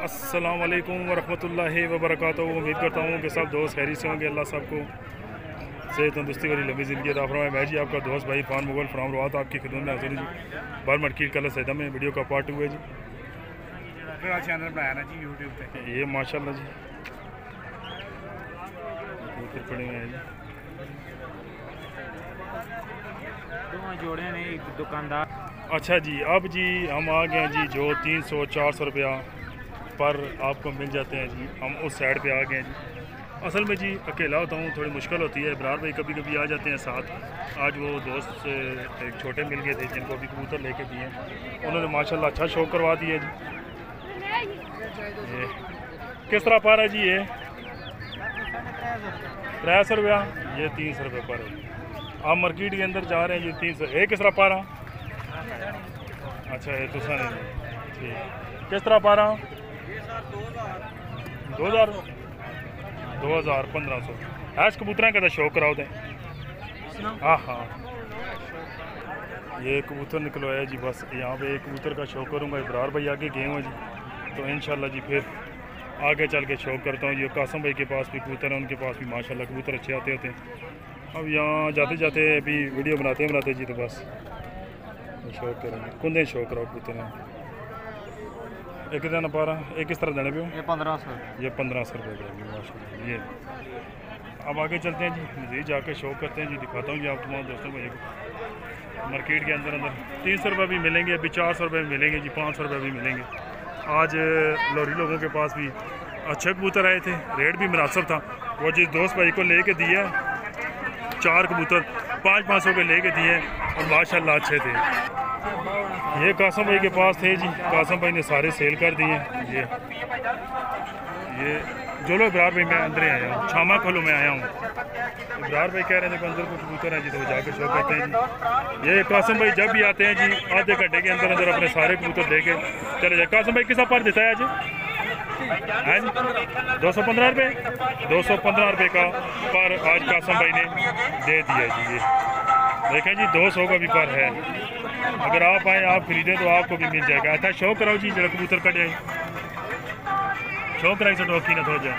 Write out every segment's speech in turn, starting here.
अस्सलाम वालेकुम वरहमतुल्लाहि उम्मीद करता हूँ कि सब दोस्त खैरी से होंगे। अल्लाह सबको सेहत तंदुस्ती वाली लंबी ज़िंदगी अदा फरमाए। मैं जी आपका दोस्त भाई फान मुगल फ्राम रवात आपकी खिदमत में हाजिर जी। बार मटकीर कलर सैदा में वीडियो का पार्ट हुआ जी। मेरा चैनल बनाया ना जी यूट्यूब पे। ये माशाल्लाह जी। पड़े हुए हैं जी। जोड़े ने एक दुकानदार। अच्छा जी अब जी हम आ गए जी जो तीन सौ चार सौ रुपया। पर आपको मिल जाते हैं जी। हम उस साइड पे आ गए हैं जी। असल में जी, अकेला होता हूँ, थोड़ी मुश्किल होती है। इब्रार भाई कभी कभी आ जाते हैं साथ। आज वो दोस्त, एक छोटे मिल गए थे, जिनको अभी कबूतर लेके दिए हैं। उन्होंने माशाल्लाह अच्छा शौक करवा दिया जी। ये। किस तरह पा रहा है जी ये? त्रै सौ रुपया। ये तीन सौ रुपये पर है। आप मार्केट के अंदर जा रहे हैं जी तीन सौ। ये किस तरह पा रहा अच्छा ये तुसा नहीं ठीक। किस तरह पा रहा दो हज़ार। दो हज़ार, पंद्रह सौ। ऐस कबूतर का शौक कराओ दें हाँ हाँ। ये कबूतर निकलवाया जी, बस यहाँ पे एक कबूतर का शौक करूँगा इब्रार भाई आगे गए हुए जी। तो इन जी फिर आगे चल के शौक करता हूँ। ये कासम भाई के पास भी कबूतर हैं, उनके पास भी माशाल्लाह कबूतर अच्छे आते होते हैं। अब यहाँ जाते जाते अभी वीडियो बनाते बनाते जी तो बस। शौक करेंगे। कुंदे शौक करो कबूतर हैं। एक देना पा रहा एक किस तरह देने पे ये पंद्रह सौ ये पंद्रह सौ रुपये का जी माशा ये अब आगे चलते हैं जी मज़ीद जाके शौक करते हैं जी दिखाता हूँ जी आप तमाम दोस्तों को मार्केट के अंदर अंदर तीन सौ रुपये भी मिलेंगे अभी चार सौ रुपये भी मिलेंगे जी पाँच सौ रुपये भी मिलेंगे आज लोरी लोगों के पास भी अच्छे कबूतर आए थे रेट भी मुनासब था वो जिस दोस्त भाई को लेके दिया चार कबूतर पाँच पाँच सौ के लेके दिए और माशाल्लाह अच्छे थे ये कासम भाई के पास थे जी। कासम भाई ने सारे सेल कर दिए। ये ये जो लोग इब्रार भाई, मैं अंदर ही आया हूँ। छामा खोलो, मैं आया हूँ। इब्रार भाई कह रहे थे अंदर कुछ कबूतर हैं जी तो वो जाके शो करते हैं जी। ये कासम भाई जब भी आते हैं जी, आधे घंटे के अंदर अंदर अपने सारे कबूतर दे के चले जाए। कासम भाई किसा पर देता है आज? है दो सौ पंद्रह रुपये दो सौ पंद्रह रुपये का पर आज कासम भाई ने दे दिया जी ये। देखें जी, दो सौ का भी पर है। अगर आप आए आप खरीदें तो आपको भी मिल जाएगा। अच्छा शौक कराओ जी जरा कबूतर कटे शौक कराई से डॉकी ना थो जाए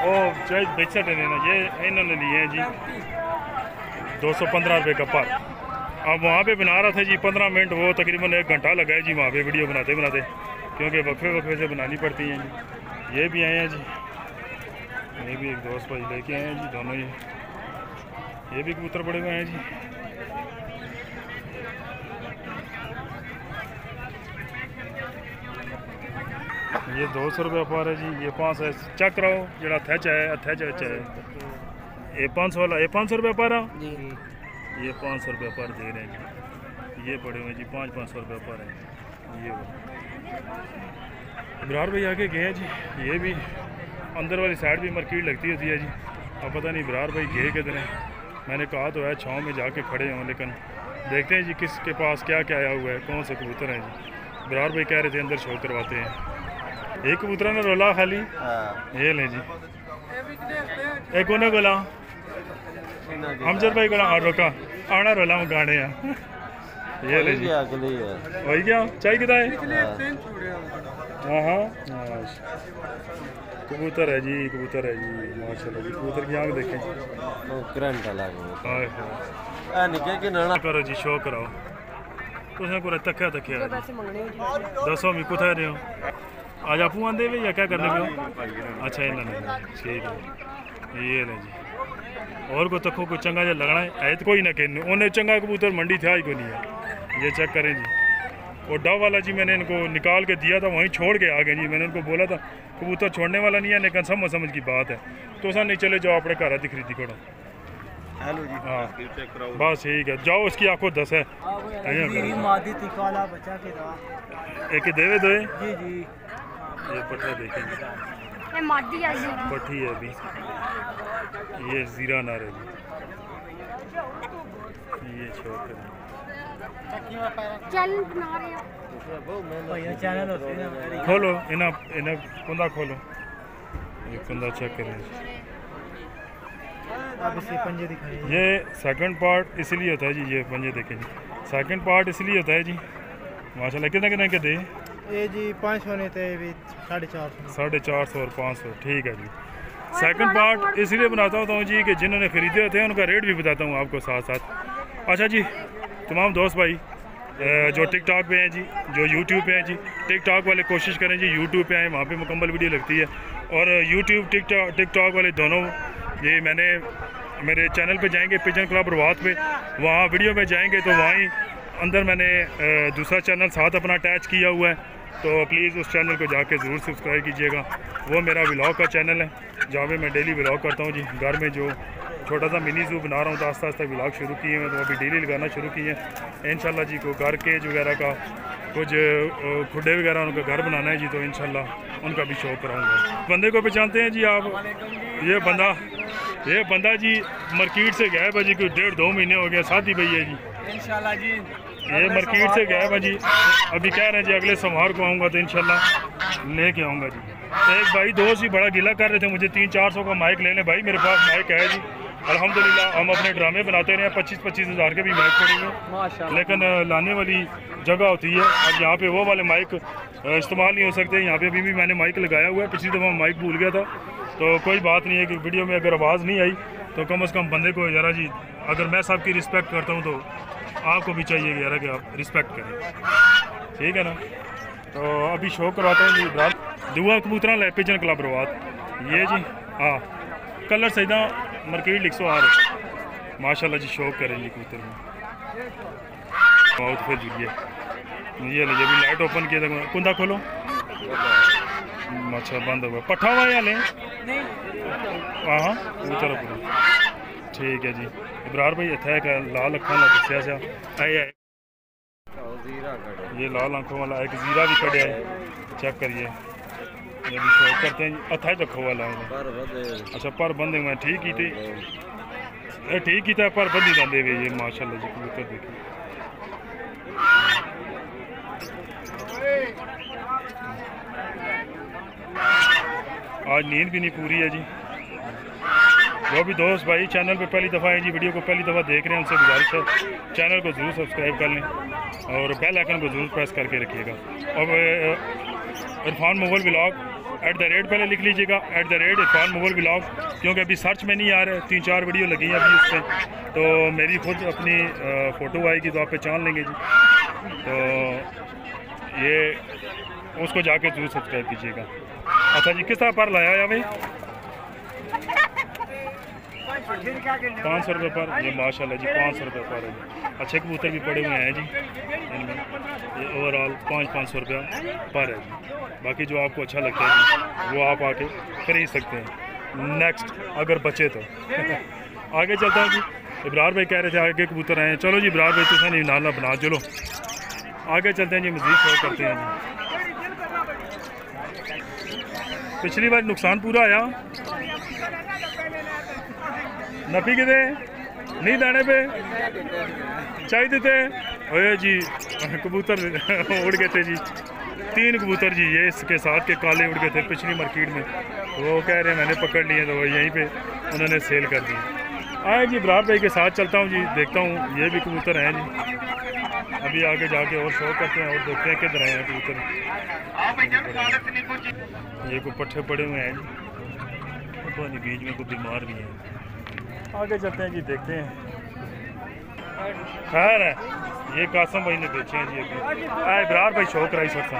ओ चाहे बेचा देने ये इन्होंने लिए हैं जी। दो सौ पंद्रह रुपये का पर। अब वहाँ पे बना रहा था जी पंद्रह मिनट वो तकरीबन एक घंटा लगा है जी वहाँ पे वीडियो बनाते बनाते क्योंकि वक्फे वक्फे से बनानी पड़ती हैं जी। ये भी आए हैं जी। ये भी एक दोस्त भाई लेके आए हैं जी दोनों ये ये भी कबूतर पड़े हुए हैं जी। ये दो सौ रुपये पर है जी। ये पाँच सौ चेक कराओ जरा थैच है थैच है ये पाँच सौ वाला ये पाँच सौ रुपये पर है ये पाँच सौ रुपये पर दे रहे हैं जी। ये पड़े हुए हैं जी पाँच पाँच सौ रुपये पर है। ये इब्रार भाई आगे गए हैं जी। ये भी अंदर वाली साइड भी मार्केट लगती होती है जी। अब पता नहीं इब्रार भाई गए किधर हैं। मैंने कहा तो है छाँव में जाके खड़े हों लेकिन देखते हैं जी किसके पास क्या क्या आया हुआ है कौन से कबूतर हैं जी। इब्रार भाई कह रहे थे अंदर शो करवाते हैं। एक कबूतर ने रोला खाली? ये ले जी। एक कोने गोला। हमजद भाई गोला और रोका। आना रोला गाने हैं। ये ले जी। वही क्या? चाहिए कितना है? हाँ हाँ। कबूतर है जी कबूतर है जी माशाल्लाह जी कबूतर की आँख देखें। करंट अलग हाय हाय। है निके कि नाना? करो जी शो कराओ। तुसें कुछ तक्या तक्या दसो मी कुत्थै ने हो? आज आपूं आंदे वे या क्या करने पे हो? अच्छा इन्होंने ठीक है। ये ले जी। और को तको कोई चंगा जा लगना है? है तो कोई ना कहने उन्हें चंगा कबूतर मंडी था ही कोई नहीं है। ये चेक करें जी। और डव वाला जी मैंने इनको निकाल के दिया था वहीं छोड़ के आ गए जी। मैंने इनको बोला था कबूतर छोड़ने वाला नहीं है लेकिन समझ समझ की बात है। तो सर नहीं चले जाओ अपने घर आती खरीदी करो। हेलो जी हाँ। बस ठीक है। जाओ इसकी आँखों दस है। दवा एक देवे दो जी जी। ये पट्टा देखेंगे ये है पट्टी है अभी। ये जीरा नार। है ये छोकर चैनल बना रहे हैं। भैया चैनल होते हैं खोलो इन्हें इन्हें कुंदा खोलो। ये कुंदा चेक करें। अब इसे पंजे दिखाइए ये सेकंड पार्ट इसलिए होता है जी ये पंजे देखें जी। सेकंड पार्ट इसलिए होता है जी। माशाल्लाह कितने कितने के दे? ये जी पाँच होने थे भी साढ़े चार सौ। साढ़े चार सौ और पाँच सौ ठीक है जी। सेकंड पार्ट इसलिए बनाता होता हूँ जी कि जिन्होंने ख़रीदे होते हैं उनका रेट भी बताता हूँ आपको साथ साथ अच्छा जी तमाम दोस्त भाई जो टिकटॉक पे हैं जी, जो यूट्यूब पे हैं जी टिकटॉक वाले कोशिश करें जी यूट्यूब पे आए, वहाँ पे मुकम्मल वीडियो लगती है। और यूट्यूब टिकटॉक टिकटॉक वाले दोनों, ये मैंने मेरे चैनल पे जाएँगे पिजन क्लब रवात पे, वहाँ वीडियो में जाएँगे तो वहीं अंदर मैंने दूसरा चैनल साथ अपना अटैच किया हुआ है। तो प्लीज़ उस चैनल को जाके ज़रूर सब्सक्राइब कीजिएगा। वो मेरा व्लॉग का चैनल है, जहाँ पे मैं डेली व्लॉग करता हूँ जी, घर में जो छोटा सा मिनी जू बना रहा हूँ तो आस्ता आस्ता व्लॉग शुरू किए हैं तो अभी डेली लगाना शुरू किए हैं। इन जी को घर केज वगैरह का कुछ खुडे वगैरह उनका घर बनाना है जी तो इन उनका भी शौक कराऊँगा। बंदे को पहचानते हैं जी आप? ये बंदा ये बंदा जी मार्केट से गया है जी कोई डेढ़ दो महीने हो गया साथ ही है जी। इंशाल्लाह जी। ये मार्केट से गया है जी। अभी कह रहे हैं जी अगले सोमवार को आऊँगा तो इंशाल्लाह लेके आऊँगा जी। एक भाई दोस्त ही बड़ा गिला कर रहे थे मुझे तीन चार सौ का माइक लेने भाई मेरे पास माइक है जी। अल्हम्दुलिल्लाह हम अपने ड्रामे बनाते रहे हैं। पच्चीस पच्चीस हज़ार के भी माइक पड़े हुए। लेकिन लाने वाली जगह होती है। अब यहाँ पे वो वाले माइक इस्तेमाल नहीं हो सकते। यहाँ पे अभी भी मैंने माइक लगाया हुआ है। पिछली दफ़ा माइक भूल गया था। तो कोई बात नहीं है कि वीडियो में अगर आवाज़ नहीं आई तो कम अज़ कम बंदे को ज़रा जी अगर मैं सबकी रिस्पेक्ट करता हूँ तो आपको भी चाहिए कि यार कि आप रिस्पेक्ट करें। ठीक है ना? तो अभी शो करवाता हूँ जी दुआ कबूतरा ले पिजन क्लब रवात। ये जी हाँ। कलर सहीदा मार्केट लिख सो आ रहे माशाल्लाह जी शौक करें जी कबूतर में। बहुत फिर जुड़िए। ये ले जब लाइट ओपन किया था कुंदा खोलो? अच्छा बंद हो गया। पट्ठा हुआ या ले हाँ हाँ। कबूतर पूरा ठीक है जी। इब्रार भाई इतना एक लाल अखा का दसिया सा ये लाल आँखों वाला एक जीरा भी कड़िया है। चेक करिए। ये भी शौक करते हैं। अथा वाला है। अच्छा पर बंदे मैं ठीक ही थे। ठीक ही था पर बंदी दंदे वे ये माशाल्लाह जी कबूतर देखिए आज नींद भी नहीं पूरी है जी। जो भी दोस्त भाई चैनल पे पहली दफ़ा है जी वीडियो को पहली दफ़ा देख रहे हैं उनसे गुजारिश है चैनल को ज़रूर सब्सक्राइब कर लें और बेल आइकन को ज़रूर प्रेस करके रखिएगा। और Irfan mobile blog at the rate पहले लिख लीजिएगा at the rate Irfan mobile blog क्योंकि अभी सर्च में नहीं आ रहे, तीन चार वीडियो लगी हैं अभी उस तो मेरी खुद अपनी फ़ोटो आएगी तो आप पहचान लेंगे जी। तो ये, उसको जाके ज़रूर सब्सक्राइब कीजिएगा। अच्छा जी, किस तरह पर लाया है भाई? पाँच सौ रुपये पर, ये माशाल्लाह जी, पाँच सौ रुपये पर है अच्छे कबूतर भी पड़े हुए हैं जी, इनमें। ये ओवरऑल पाँच पाँच सौ रुपया पर है जी। बाकी जो आपको अच्छा लगता है जी, वो आप आके खरीद सकते हैं। नेक्स्ट अगर बचे तो। आगे चलता हूँ जी। इब्रार भाई कह रहे थे, आगे कबूतर आए चलो जी, इब्रार भाई तुसा नहीं नाला बना, चलो। आगे चलते हैं जी मज़ीद शो करते हैं जी। पिछली बार नुकसान पूरा आया। नफी किते नहीं दाने पे? चाहिए थे ओए जी, कबूतर उड़ गए थे जी। तीन कबूतर जी, ये इसके साथ के काले उड़ गए थे पिछली मार्केट में। वो कह रहे हैं, मैंने पकड़ लिए तो यहीं पे उन्होंने सेल कर दी। आए जी बरार भाई के साथ चलता हूँ जी, देखता हूँ, ये भी कबूतर हैं जी। अभी आगे जाके और शो करते हैं और देखते हैं किधर आए हैं कबूतर। ये कोई पट्टे पड़े हुए हैं जी। पता नहीं, बीच में कोई बीमार भी है। आगे चलते हैं जी, देखते हैं। खैर है, ये कासम भाई ने बेचे हैं जी अभी। इब्रार भाई, शौक कराई सकता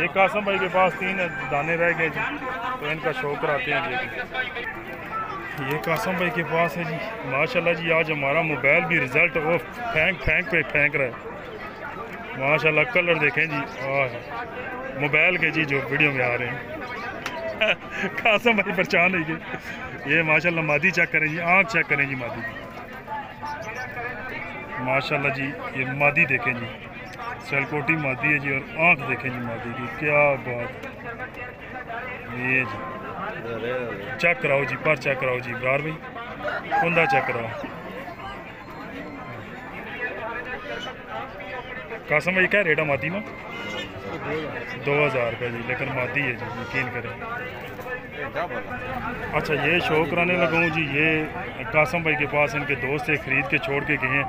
ये कासम भाई के पास तीन दाने रह गए जी तो इनका शौक कराते हैं जी अभी। ये कासम भाई के पास है जी। माशाल्लाह जी, आज हमारा मोबाइल भी रिज़ल्ट वो फेंक फेंक पे फेंक रहा है। माशाल्लाह, कलर देखें जी, आह, मोबाइल के जी जो वीडियो में आ रहे हैं। कासम भाई पहचान नहीं गए ये माशाल्लाह मादी चेक करें जी आँख चेक करें जी मादी की। माशाल्लाह जी, ये मादी देखें जी। सलकोटी मादी है जी और आँख देखें जी मादी की। क्या बात। ये जी। चेक कराओ जी पर चेक कराओ जी इब्रार भाई। कुंदा चेक कराओ। कासम भाई, क्या रेट है मादी में? दो हज़ार का जी, लेकिन मादी है जी, यकीन करें। अच्छा ये शो कराने लगा हूँ जी, ये कासम भाई के पास इनके दोस्त थे, खरीद के, छोड़ के गए हैं।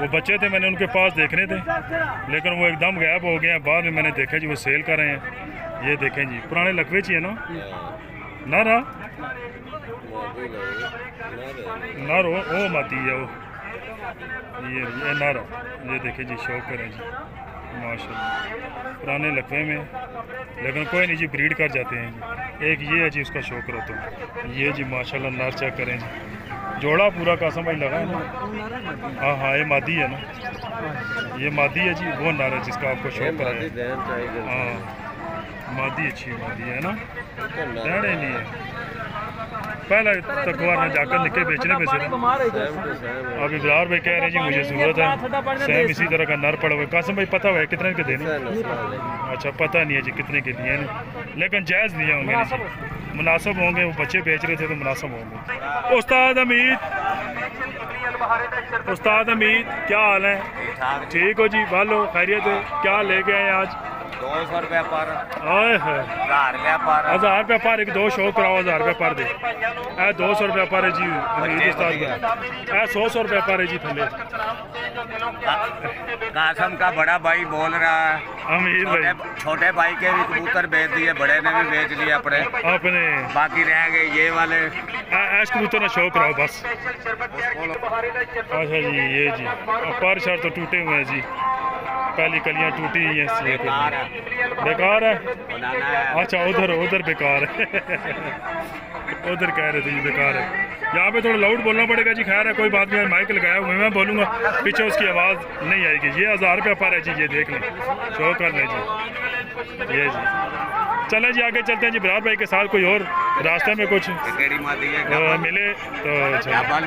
वो बच्चे थे, मैंने उनके पास देखने थे, लेकिन वो एकदम गायब हो गए हैं। बाद में मैंने देखा जी, वो सेल कर रहे हैं। ये देखें जी, पुराने लकवे चाहिए ना? ना रहा ना रो, ओ माती है वो। ये ये ना रहा ये देखें जी, शौक करें जी। माशाल्लाह। पुराने लकवे में। लेकिन कोई नहीं जी ब्रीड कर जाते हैं एक ये है जी उसका शौक रहता है। ये जी माशाल्लाह नर चेक करें जी। जोड़ा पूरा कासम भाई लगा है ना? हाँ हाँ ये मादी है ना? ये मादी है जी वो नर है जिसका आपको शौक है। हाँ मादी अच्छी मादी है ना? रहने नहीं है। पहला तकवार में जाकर निके बेचने में से अब इब्रार भाई कह रहे हैं जी, मुझे ज़रूरत है। सेम इसी तरह का नर पड़ा हुआ कासम भाई, पता हुआ है कितने के देने? अच्छा पता नहीं है जी, कितने के हैं। लेकिन जायज़ होंगे नहीं जी। मुनासिब होंगे, वो बच्चे बेच रहे थे तो मुनासिब होंगे। उस्ताद अमीद उस्ताद अमीद, क्या हाल है? ठीक हो जी? बालो खैरियत है क्या लेके आए आज? दो सौ रुपये पर आए है है जी पर है थले कासम का बड़ा भाई बोल रहा है। अमीर छोटे भाई। छोटे भाई के भी कबूतर बेच दिए बड़े ने भी बेच लिए अपने। अपने। बाकी रह गए ये वाले। ऐश कबूतर ना शो कराओ बस। अच्छा जी ये जी। पर शर तो टूटे हुए हैं जी। पहली कलियाँ टूटी हुई हैं। इसलिए बेकार है? अच्छा उधर उधर बेकार है। उधर कह रहे थे जी, बेकार है। यहाँ पे थोड़ा लाउड बोलना पड़ेगा जी, खैर है, कोई बात नहीं माइक लगाया हुआ मैं बोलूँगा। पीछे उसकी आवाज़ नहीं आएगी। ये हज़ार रुपया पर है जी, ये देख लें। शो कर लें जी। ये जी। चले जी आगे चलते हैं जी। बरार भाई के साथ कोई और रास्ते में कुछ मिले तो अच्छा।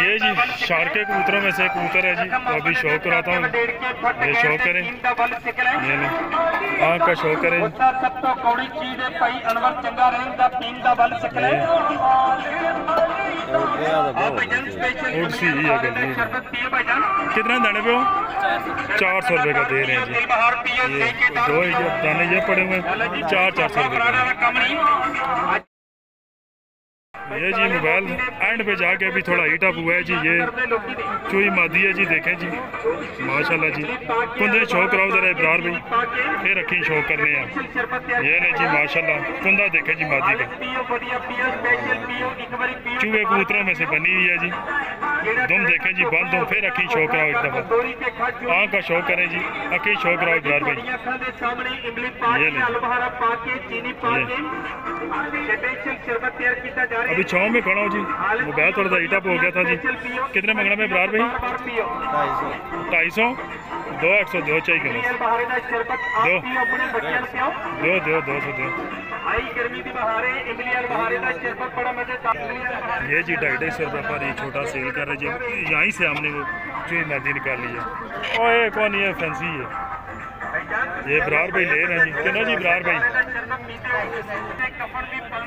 ये जी शारके कबूतरों में से कबूतर है जी। तो अभी शौक कराता हूँ। ये शौक करें। आँख का शौक करें। कितना दाने पे हो? चार सौ रुपये का दे रहे हैं जी। ये दो ये दाने ये पड़े हुए चार चार सौ रुपये ये जी मोबाइल एंड पे जाके अभी थोड़ा हीटअप हुआ है जी, ये चुई मादी है जी, देखें जी। माशाल्लाह जी। कुंदे शौक कराओ जरा इबरार भाई। ये रखी शौक करने हैं। ये ने जी माशाल्लाह। कुंदा देखें जी मादी का। चूहे कबूतरों में से बनी हुई है जी। तुम देखें जी, बंद हो, फिर अखी शौक कराओ एक दफ़ा। आँख का शौक करें जी। अखी शौक कराओ इबरार भाई। ये। अभी छाँव में खड़ा हूँ जी। वो गया थोड़ा सा ईटा पे हो गया था जी। कितने मंगना में बरार भाई? ढाई सौ। दो आठ सौ दो चाहिए किलो दो। दो दो दो सौ दो। ये जी ढाई ढाई सौ रुपये पर ये छोटा सेल कर रहे जी। यहीं से हमने वो चुनी नदी निकाली है। और ये कौन ये? फैंसी है। ये बरार भाई ले रहे हैं जी। कितना जी बरार भाई?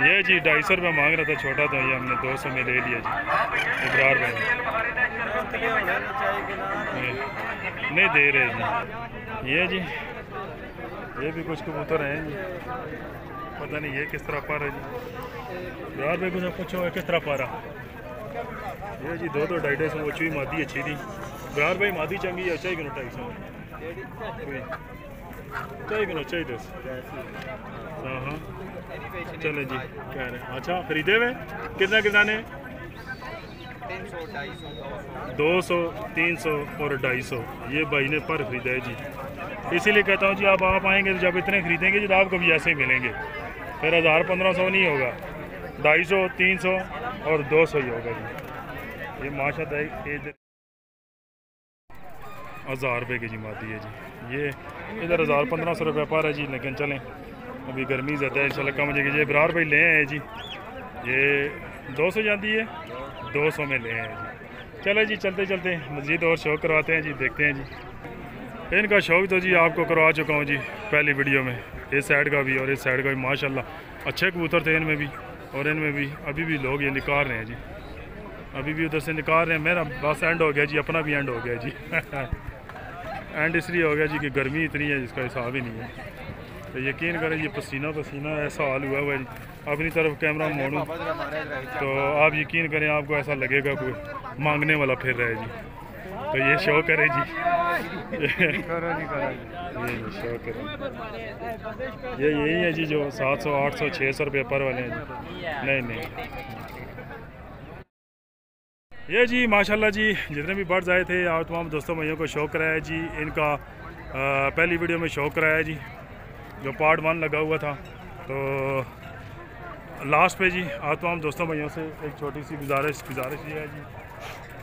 ये जी, ढाई सौ रुपया मांग रहा था, छोटा तो ये हमने दो सौ में ले लिया जी। इकरार में। नहीं दे रहे जी। ये जी, ये भी कुछ कबूतर हैं जी। पता नहीं ये किस तरह पा रहा जी इकरार में कुछ पूछो किस तरह पा रहा ये जी, दो दो, ढाई ढाई सौ वो चुई मादी अच्छी थी। इकरार भाई, मादी चंगी या अच्छा चाहिए ढाई सौ चाहिए किलो चाहिए हाँ चले जी कह रहे अच्छा खरीदे हुए कितना कितना ने दो सौ, तीन सौ और ढाई सौ। ये भाई ने पर खरीदा है जी। इसीलिए कहता हूँ जी, आप आप आएँगे तो जब इतने खरीदेंगे जी तो आपको भी ऐसे ही मिलेंगे। फिर हज़ार पंद्रह सौ नहीं होगा। ढाई सौ, तीन सौ और दो सौ ही होगा जी। ये माशा हज़ार रुपये की जी माती है जी। ये इधर हज़ार पंद्रह सौ रुपये पर है जी, लेकिन चलें। अभी गर्मी ज़्यादा है, इंशाल्लाह कम हो जाएगी। ये बरार भाई ले आए जी। ये दो सौ जाती है? दो सौ में ले आए जी। चले जी, चलते चलते मज़ीद और शौक करवाते हैं जी, देखते हैं जी। इनका शौक तो जी आपको करवा चुका हूँ जी, पहली वीडियो में। इस साइड का भी और इस साइड का भी, माशाल्लाह। अच्छे कबूतर थे इनमें भी और इनमें भी। अभी भी लोग ये निकाल रहे हैं जी। अभी भी उधर से निकाल रहे हैं। मेरा बस एंड हो गया जी, अपना भी एंड हो गया जी। एंड इसलिए हो गया जी कि गर्मी इतनी है, जिसका हिसाब ही नहीं है। तो यकीन करें, ये पसीना पसीना ऐसा हाल हुआ जी अपनी तरफ़ कैमरा मोड़ूँ। तो आप यकीन करें, आपको ऐसा लगेगा कोई मांगने वाला फिर रहा जी। तो ये शो करे जी। ये शो करे। ये यही है जी जो सात सौ, आठ सौ छः सौ रुपये पर वाले हैं जी। नहीं नहीं। ये जी माशाल्लाह जी जितने भी बर्ड्स आए थे आप तमाम दोस्तों भाइयों को शौक कराया जी इनका अ, पहली वीडियो में शौक कराया जी जो पार्ट वन लगा हुआ था। तो लास्ट पे जी आप तमाम दोस्तों भाइयों से एक छोटी सी गुजारिश गुजारिश ये है जी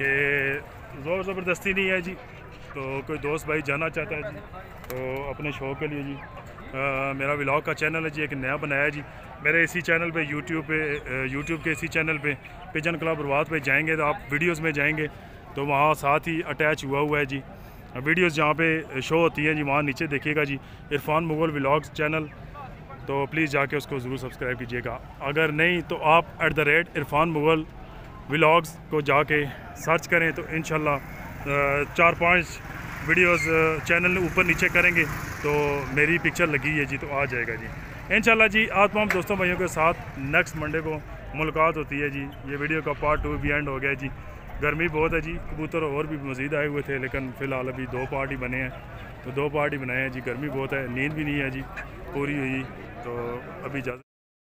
कि ज़ोर ज़बरदस्ती नहीं है जी तो कोई दोस्त भाई जाना चाहता है जी तो अपने शौक के लिए जी अ, मेरा व्लॉग का चैनल है जी एक नया बनाया जी मेरे इसी चैनल पे यूट्यूब पे यूट्यूब के इसी चैनल पे पिजन क्लब रवात पे जाएँगे तो आप वीडियोस में जाएँगे। तो वहाँ साथ ही अटैच हुआ हुआ है जी। वीडियोस जहाँ पे शो होती हैं जी, वहाँ नीचे देखिएगा जी, इरफान मुगल व्लॉग्स चैनल तो प्लीज़ जाके उसको ज़रूर सब्सक्राइब कीजिएगा। अगर नहीं तो आप at the rate Irfan Mughal vlogs को जाके सर्च करें तो इन चार पाँच वीडियोस चैनल ऊपर नीचे करेंगे। तो मेरी पिक्चर लगी है जी तो आ जाएगा जी। इन जी, आप तमाम दोस्तों भाइयों के साथ नेक्स्ट मंडे को मुलाकात होती है जी। ये वीडियो का पार्ट टू भी एंड हो गया जी। गर्मी बहुत है जी, कबूतर और भी मज़ीद आए हुए थे, लेकिन फ़िलहाल अभी दो पार्ट ही बने हैं। तो दो पार्ट ही बनाए हैं जी। गर्मी बहुत है, नींद भी नहीं है जी, पूरी हुई। तो अभी ज़्यादा